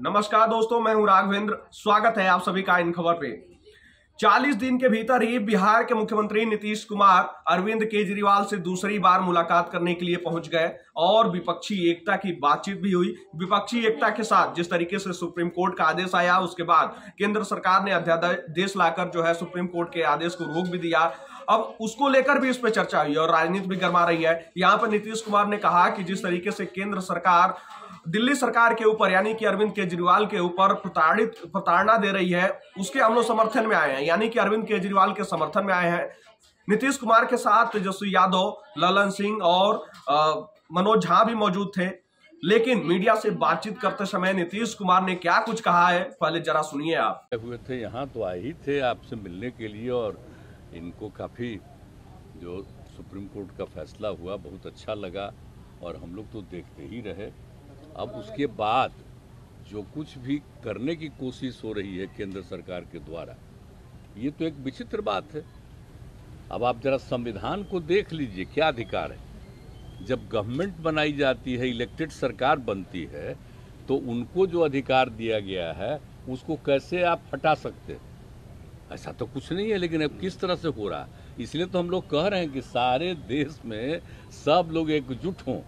नमस्कार दोस्तों, मैं हूँ राघवेंद्र। स्वागत है आप सभी का इन खबर पे। 40 दिन के भीतर ही बिहार के मुख्यमंत्री नीतीश कुमार अरविंद केजरीवाल से दूसरी बार मुलाकात करने के लिए पहुँच गए और विपक्षी एकता की बातचीत भी हुई। विपक्षी एकता के साथ जिस तरीके से सुप्रीम कोर्ट का आदेश आया, उसके बाद केंद्र सरकार ने अध्यादेश लाकर जो है सुप्रीम कोर्ट के आदेश को रोक भी दिया। अब उसको लेकर भी इस पर चर्चा हुई और राजनीति भी गर्मा रही है। यहाँ पर नीतीश कुमार ने कहा कि जिस तरीके से केंद्र सरकार दिल्ली सरकार के ऊपर, यानी कि अरविंद केजरीवाल के ऊपर प्रताड़ित, प्रताड़ना दे रही है, उसके हम लोग समर्थन में आए हैं। यानी कि अरविंद केजरीवाल के समर्थन में आए हैं। नीतीश कुमार के साथ तेजस्वी यादव, ललन सिंह और मनोज झा भी मौजूद थे। लेकिन मीडिया से बातचीत करते समय नीतीश कुमार ने क्या कुछ कहा है, पहले जरा सुनिए आप। हुए थे यहाँ तो आए ही थे आपसे मिलने के लिए और इनको काफ़ी जो सुप्रीम कोर्ट का फैसला हुआ, बहुत अच्छा लगा और हम लोग तो देखते ही रहे। अब उसके बाद जो कुछ भी करने की कोशिश हो रही है केंद्र सरकार के द्वारा, ये तो एक विचित्र बात है। अब आप जरा संविधान को देख लीजिए, क्या अधिकार है। जब गवर्नमेंट बनाई जाती है, इलेक्टेड सरकार बनती है तो उनको जो अधिकार दिया गया है, उसको कैसे आप हटा सकते ऐसा तो कुछ नहीं है, लेकिन अब किस तरह से हो रहा है? इसलिए तो हम लोग कह रहे हैं कि सारे देश में सब लोग एकजुट हों।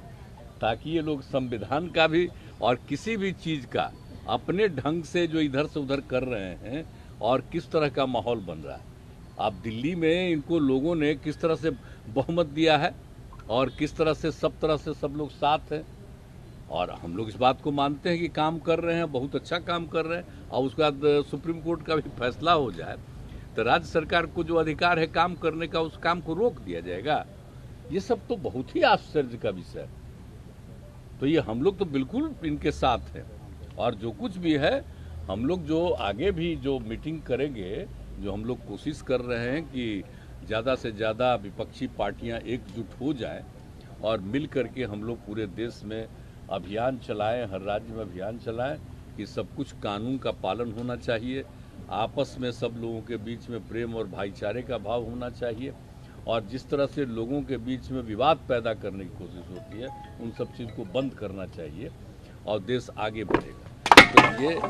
ताकि ये लोग संविधान का भी और किसी भी चीज़ का अपने ढंग से जो इधर से उधर कर रहे हैं और किस तरह का माहौल बन रहा है। आप दिल्ली में इनको लोगों ने किस तरह से बहुमत दिया है और किस तरह से सब तरह से सब लोग साथ हैं? और हम लोग इस बात को मानते हैं कि काम कर रहे हैं, बहुत अच्छा काम कर रहे हैं, और उसके बाद सुप्रीम कोर्ट का भी फैसला हो जाए तो राज्य सरकार को जो अधिकार है काम करने का, उस काम को रोक दिया जाएगा। ये सब तो बहुत ही आश्चर्य का विषय है। तो ये हम लोग तो बिल्कुल इनके साथ हैं। और जो कुछ भी है, हम लोग जो आगे भी जो मीटिंग करेंगे, जो हम लोग कोशिश कर रहे हैं कि ज़्यादा से ज़्यादा विपक्षी पार्टियाँ एकजुट हो जाएँ और मिल करके हम लोग पूरे देश में अभियान चलाएँ, हर राज्य में अभियान चलाएँ कि सब कुछ कानून का पालन होना चाहिए, आपस में सब लोगों के बीच में प्रेम और भाईचारे का भाव होना चाहिए। और जिस तरह से लोगों के बीच में विवाद पैदा करने की कोशिश होती है, उन सब चीज़ को बंद करना चाहिए और देश आगे बढ़ेगा। तो ये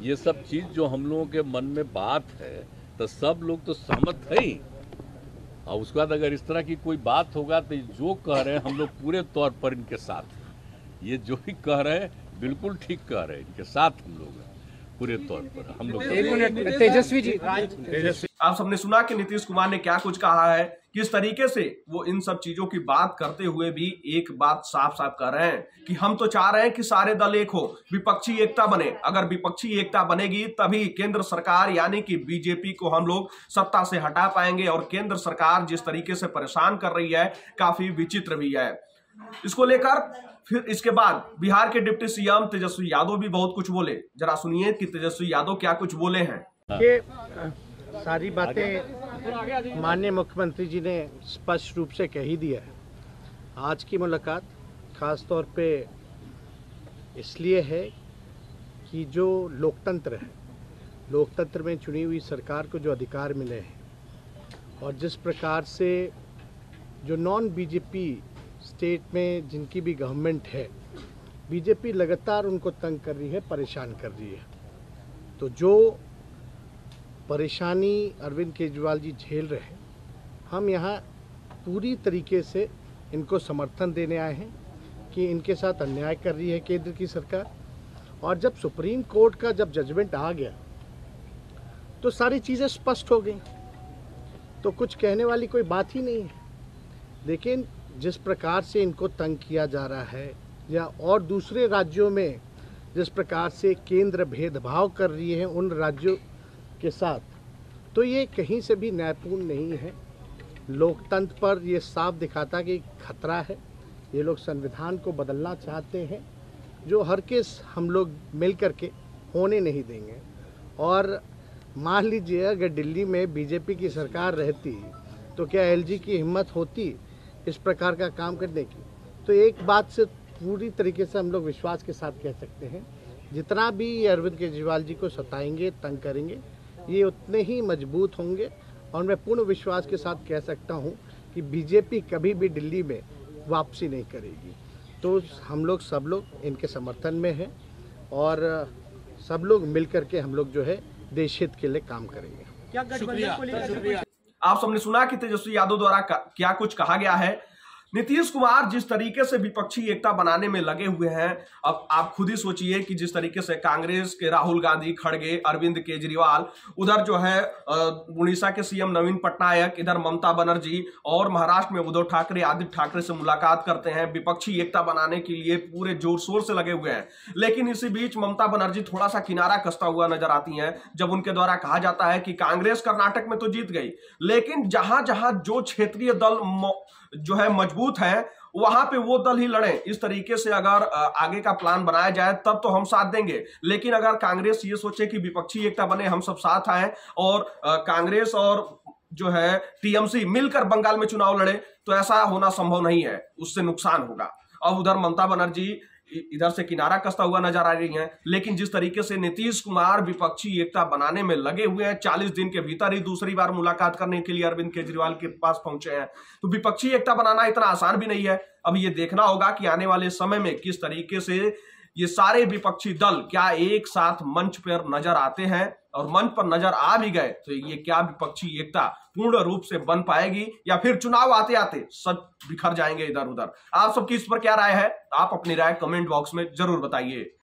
ये सब चीज़ जो हम लोगों के मन में बात है तो सब लोग तो सहमत है ही। और उसके बाद अगर इस तरह की कोई बात होगा तो जो कह रहे हैं, हम लोग पूरे तौर पर इनके साथ ये जो भी कह रहे हैं, बिल्कुल ठीक कह रहे हैं, इनके साथ हम लोग पूरे तौर पर। हम लोग तेजस्वी जी। तेजस्वी। आप सबने सुना कि नीतीश कुमार ने क्या कुछ कहा है? किस तरीके से वो इन सब चीज़ों की बात करते हुए भी एक बात साफ़ साफ़ कर रहे हैं कि हम तो चाह रहे हैं कि सारे दल एक हो विपक्षी एकता बने। अगर विपक्षी एकता बनेगी तभी केंद्र सरकार यानी कि बीजेपी को हम लोग सत्ता से हटा पाएँगे और केंद्र सरकार जिस तरीके से परेशान कर रही है काफ़ी विचित्र भी है। इसको लेकर फिर इसके बाद बिहार के डिप्टी सीएम तेजस्वी यादव भी बहुत कुछ बोले। जरा सुनिए कि तेजस्वी यादव क्या कुछ बोले हैं। ये सारी बातें माननीय मुख्यमंत्री जी ने स्पष्ट रूप से कह ही दिया है। आज की मुलाकात खास तौर पे इसलिए है कि जो लोकतंत्र है, लोकतंत्र में चुनी हुई सरकार को जो अधिकार मिले हैं और जिस प्रकार से जो नॉन बीजेपी स्टेट में जिनकी भी गवर्नमेंट है, बीजेपी लगातार उनको तंग कर रही है, परेशान कर रही है। तो जो परेशानी अरविंद केजरीवाल जी झेल रहे हैं, हम यहाँ पूरी तरीके से इनको समर्थन देने आए हैं कि इनके साथ अन्याय कर रही है केंद्र की सरकार। और जब सुप्रीम कोर्ट का जब जजमेंट आ गया तो सारी चीज़ें स्पष्ट हो गई। तो कुछ कहने वाली कोई बात ही नहीं है। लेकिन जिस प्रकार से इनको तंग किया जा रहा है, या और दूसरे राज्यों में जिस प्रकार से केंद्र भेदभाव कर रही है उन राज्यों के साथ तो ये कहीं से भी न्यायपूर्ण नहीं है। लोकतंत्र पर ये साफ़ दिखाता कि खतरा है। ये लोग संविधान को बदलना चाहते हैं, जो हर केस हम लोग मिल कर के होने नहीं देंगे। और मान लीजिए, अगर दिल्ली में बीजेपी की सरकार रहती तो क्या एलजी की हिम्मत होती इस प्रकार का काम करने की। तो एक बात से पूरी तरीके से हम लोग विश्वास के साथ कह सकते हैं जितना भी अरविंद केजरीवाल जी को सताएँगे तंग करेंगे ये उतने ही मज़बूत होंगे। और मैं पूर्ण विश्वास के साथ कह सकता हूँ कि बीजेपी कभी भी दिल्ली में वापसी नहीं करेगी। तो हम लोग सब लोग इनके समर्थन में हैं और सब लोग मिल करके हम लोग जो है देश हित के लिए काम करेंगे। क्या गठबंधन को लेकर आप सबने सुना कि तेजस्वी यादव द्वारा क्या कुछ कहा गया है? नीतीश कुमार जिस तरीके से विपक्षी एकता बनाने में लगे हुए हैं, अब आप खुद ही सोचिए कि जिस तरीके से कांग्रेस के राहुल गांधी, खड़गे, अरविंद केजरीवाल, उधर जो है उड़ीसा के सीएम नवीन पटनायक, इधर ममता बनर्जी और महाराष्ट्र में उद्धव ठाकरे, आदित्य ठाकरे से मुलाकात करते हैं, विपक्षी एकता बनाने के लिए पूरे ज़ोर शोर से लगे हुए हैं। लेकिन इसी बीच ममता बनर्जी थोड़ा सा किनारा कसता हुआ नज़र आती है, जब उनके द्वारा कहा जाता है कि कांग्रेस कर्नाटक में तो जीत गई, लेकिन जहाँ जहाँ जो क्षेत्रीय दल जो है मज़बूत है, वहाँ पे वो दल ही लड़े। इस तरीके से अगर आगे का प्लान बनाया जाए, तब तो हम साथ देंगे। लेकिन अगर कांग्रेस ये सोचे कि विपक्षी एकता बने, हम सब साथ आए और कांग्रेस और जो है टीएमसी मिलकर बंगाल में चुनाव लड़े तो ऐसा होना संभव नहीं है। उससे नुकसान होगा। अब उधर ममता बनर्जी इधर से किनारा कसता हुआ नज़र आ रही है। लेकिन जिस तरीके से नीतीश कुमार विपक्षी एकता बनाने में लगे हुए हैं, चालीस दिन के भीतर ही दूसरी बार मुलाकात करने के लिए अरविंद केजरीवाल के पास पहुँचे हैं। तो विपक्षी एकता बनाना इतना आसान भी नहीं है। अब ये देखना होगा कि आने वाले समय में किस तरीके से ये सारे विपक्षी दल क्या एक साथ मंच पर नज़र आते हैं और मंच पर नज़र आ भी गए तो ये क्या विपक्षी एकता पूर्ण रूप से बन पाएगी या फिर चुनाव आते आते सब बिखर जाएँगे इधर उधर आप सबकी इस पर क्या राय है? आप अपनी राय कमेंट बॉक्स में ज़रूर बताइए।